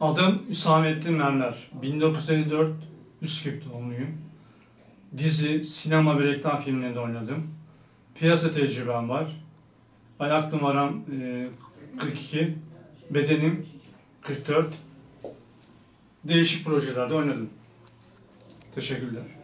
Adım Hüsamettin Mermer. 1954 Üsküp doğumluyum. Dizi, sinema ve reklam filmlerinde oynadım. Piyasa tecrübem var. Ayak numaram e, 42. Bedenim 44. Değişik projelerde oynadım. Teşekkürler.